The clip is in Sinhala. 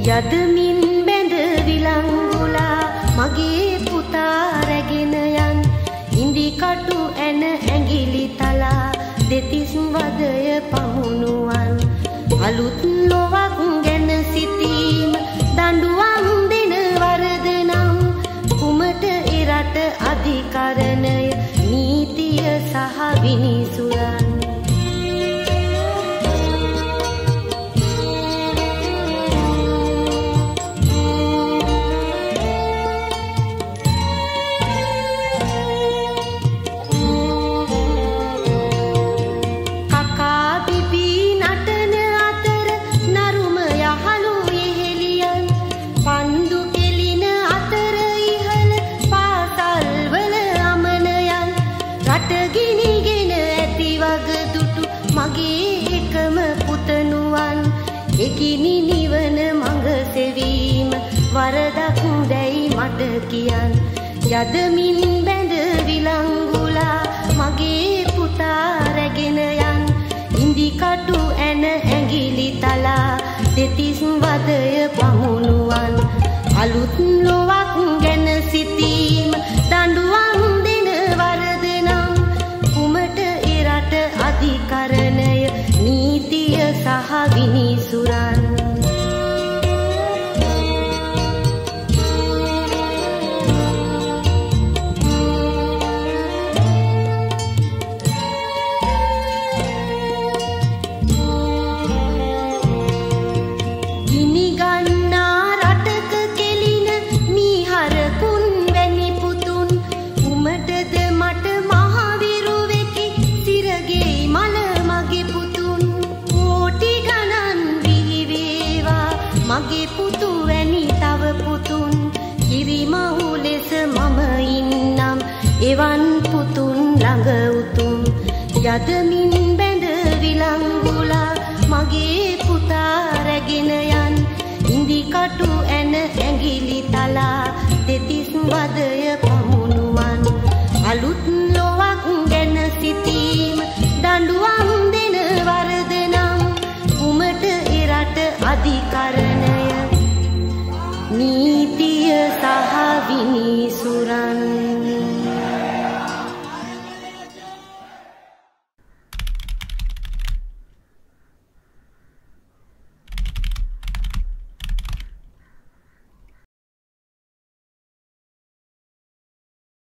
යදමින් බැඳ විලංගුලා මගේ පුතා රැගෙන යන්. ඉන්දිකටු ඇන ඇඟිලි තලා දෙතිස් වදය පමුණුවන්. අලුත් ලොවක් ගැන සිතීම දඬුවම් දෙන වරදනම්. කුමට එරට අධිකරණය නීතිය සහ විනිසුරන්. එකිනි නිවන මඟ සෙවීම වරදක් දැයි මට කියන්. යදමින් බැඳ විලංගුලා මගේ පුතා රැගෙන යන්. ඉන්දිකටු ඇන ඇඟිලි තලා දෙතිස් මගේ පුතු වැනි තව පුතුන්. කිරිමව් ලෙස මම ඉන්නම්. එවන් පුතුන් ළඟ උතුම්. යදමින් බැඳ විලංගුලා මගේ පුතා රැගෙන යන්. ඉන්දිකටු ඇන ඇඟිලි තලා දෙතිස් වදය නීතිය සහ විනිසුරන්